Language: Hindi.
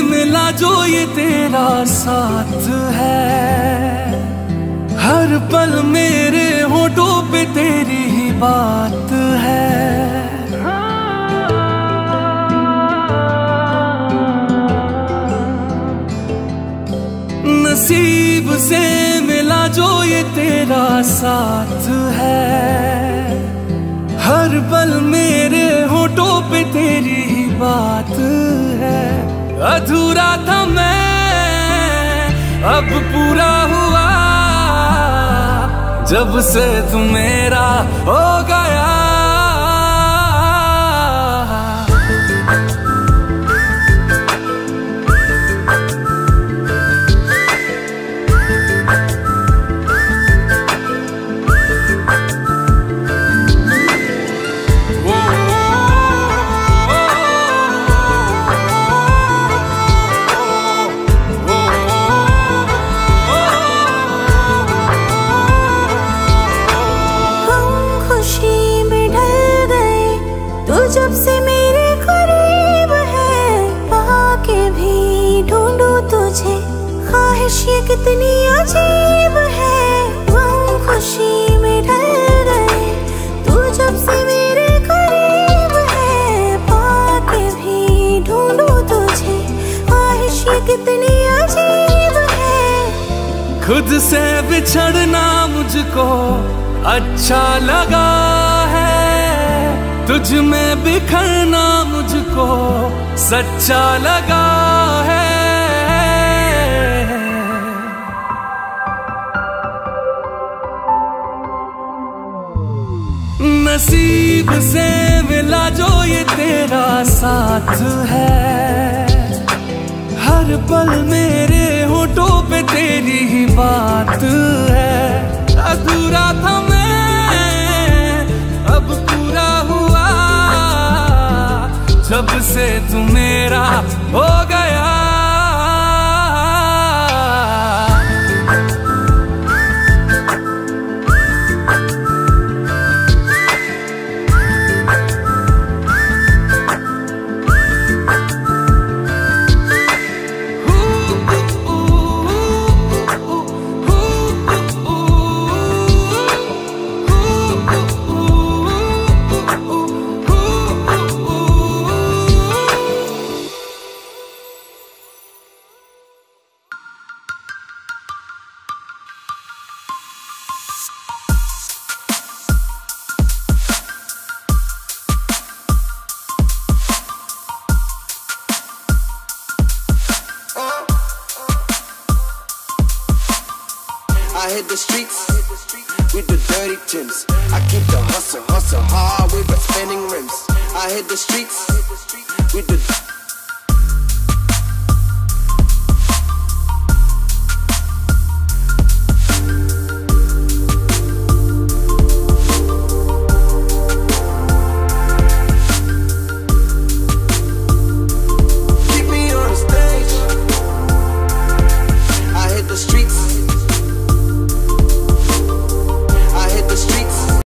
मिला जो ये तेरा साथ है। हर पल मेरे होठों पे तेरी ही बात है। नसीब से मिला जो ये तेरा साथ है। हर पल मेरे होठों पे तेरी ही बात अधूरा था मैं अब पूरा हुआ। जब से तू मेरा हो गया कितनी अजीब है। हम खुशी में ढल गए। तू जब से मेरे करीब है, पाके भी ढूंढू तुझे। ख्वाहिश कितनी अजीब है। खुद से बिछड़ना मुझको अच्छा लगा है। तुझ में बिखरना मुझको सच्चा लगा है। नसीब से मिला जो ये तेरा साथ है। हर पल मेरे होठों पे तेरी ही बात है। अधूरा था मैं, अब पूरा हुआ। जब से तू मेरा हो गया I hit the streets with the dirty Tims. I keep the hustle, hustle hard with the spinning rims. I hit the streets with the